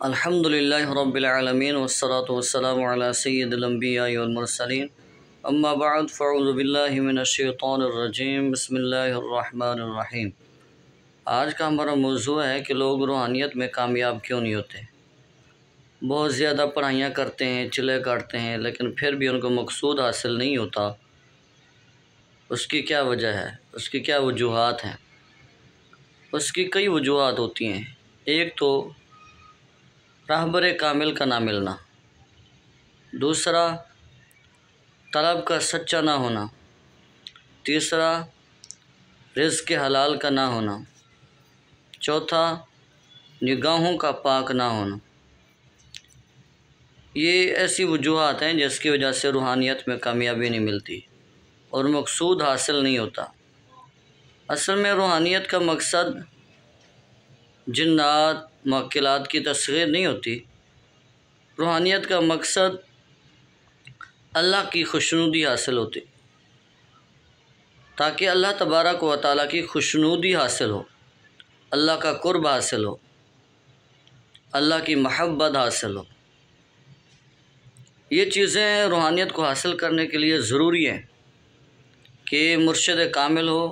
अल्हम्दुलिल्लाहि रब्बिल आलमीन वस्सलातु वस्सलामु अला सय्यिदिल मरसलीन। अम्मा बाद फ़अऊज़ु बिल्लाहि मिनश शैतानिर रजीम, बिस्मिल्लाहिर रहमानिर रहीम। आज का हमारा मौजू है कि लोग रूहानियत में कामयाब क्यों नहीं होते। बहुत ज़्यादा पढ़ाइयाँ करते हैं, चिल्ले काटते हैं, लेकिन फिर भी उनको मकसूद हासिल नहीं होता। उसकी क्या वजह है? उसकी क्या वजूहत हैं? उसकी कई वजूहत होती हैं। एक तो रहबर कामिल का ना मिलना। दूसरा, तलब का सच्चा ना होना। तीसरा रिज़ के हलाल का ना होना। चौथा, निगाहों का पाक ना होना। ये ऐसी वजूहत हैं जिसकी वजह से रूहानियत में कामयाबी नहीं मिलती और मकसूद हासिल नहीं होता। असल में रूहानियत का मकसद जन्नात मक्लात की तस्वीर नहीं होती। रूहानियत का मकसद अल्लाह की खुशनुदी हासिल होती। ताकि अल्लाह तबारक व ताली की खुशनुदी हासिल हो, अल्लाह का कुर्ब हासिल हो, अल्लाह की महब्बत हासिल हो। ये चीज़ें रूहानियत को हासिल करने के लिए ज़रूरी हैं कि मुर्शद कामिल हो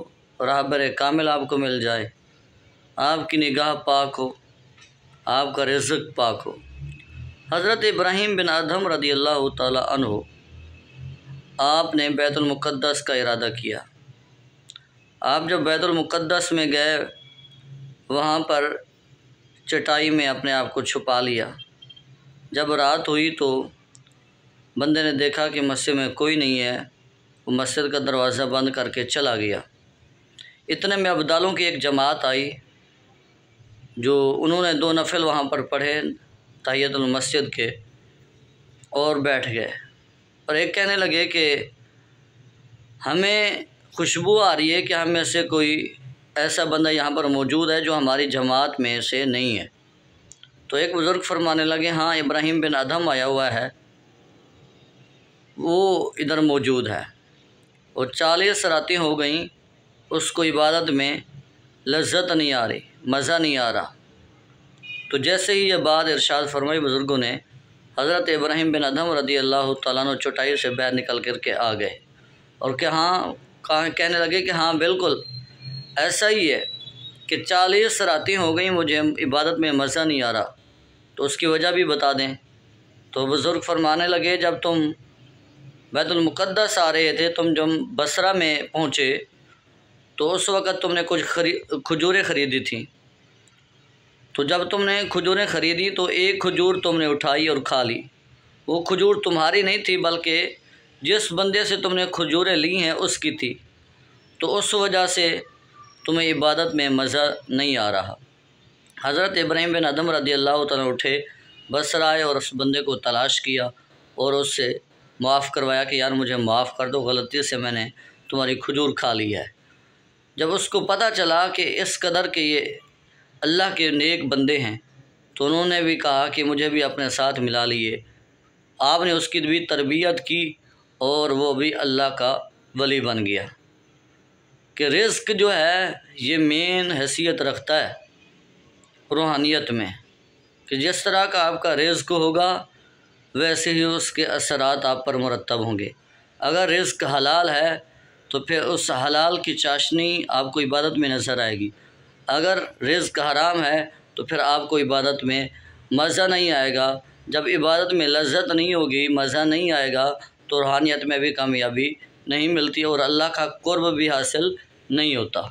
रहबर कामिल आपको मिल जाए, आपकी निगाह पाक हो। आपका रिज़्क पाक हो। हज़रत इब्राहीम बिन आदम रदी अल्लाह तहो आपने बैतुलमुक़द्दस का इरादा किया। आप जब बैतुलमुक़द्दस में गए, वहाँ पर चटाई में अपने आप को छुपा लिया। जब रात हुई तो बंदे ने देखा कि मस्जिद में कोई नहीं है, वो मस्जिद का दरवाज़ा बंद करके चला गया। इतने में अबदालों की एक जमात आई जो उन्होंने दो नफल वहाँ पर पढ़े तैतुलमस्जिद के, और बैठ गए। और एक कहने लगे कि हमें खुशबू आ रही है कि हम में से कोई ऐसा बंदा यहाँ पर मौजूद है जो हमारी जमात में से नहीं है। तो एक बुज़ुर्ग फरमाने लगे हाँ इब्राहिम बिन अदम आया हुआ है। वो इधर मौजूद है। और चालीस रातें हो गई, उसको इबादत में लज्जत नहीं आ रही। मज़ा नहीं आ रहा। तो जैसे ही यह बात इरशाद फरमाई बुज़ुर्गों ने, हज़रत इब्राहिम बिन अदम रदी अल्लाह तु चौटाई से बाहर निकल कर के आ गए और कि हाँ कहा, कहने लगे कि हाँ बिल्कुल, ऐसा ही है कि चालीस रातें हो गई, मुझे इबादत में मज़ा नहीं आ रहा। तो उसकी वजह भी बता दें। तो बुज़ुर्ग फरमाने लगे, जब तुम बैतुलमुक़द्दस आ रहे थे, तुम जब बसरा में पहुँचे तो उस वक़्त तुमने कुछ खरी, खजूरें ख़रीदी थी। तो जब तुमने खजूरें ख़रीदी तो एक खजूर तुमने उठाई और खा ली। वो खजूर तुम्हारी नहीं थी, बल्कि जिस बंदे से तुमने खजूरें ली हैं, उसकी थी। तो उस वजह से तुम्हें इबादत में मज़ा नहीं आ रहा। हज़रत इब्राहिम बिन अदम रदी अल्लाह तला उठे आए और उस बंदे को तलाश किया और उससे माफ़ करवाया कि, यार, मुझे माफ़ कर दो, गलती से मैंने तुम्हारी खजूर खा ली है। जब उसको पता चला कि इस कदर के ये अल्लाह के नेक बंदे हैं तो उन्होंने भी कहा कि मुझे भी अपने साथ मिला लिए। आपने उसकी भी तरबियत की और वो भी अल्लाह का वली बन गया। कि रिस्क जो है, ये मेन हैसियत रखता है रूहानियत में। कि जिस तरह का आपका रिस्क होगा, वैसे ही उसके असरात आप पर मुरतब होंगे। अगर रिस्क हलाल है तो फिर उस हलाल की चाशनी आपको इबादत में नज़र आएगी। अगर रिज़्क हराम है तो फिर आपको इबादत में मज़ा नहीं आएगा। जब इबादत में लज्जत नहीं होगी, मज़ा नहीं आएगा तो रूहानियत में भी कामयाबी नहीं मिलती और अल्लाह का कुर्ब भी हासिल नहीं होता।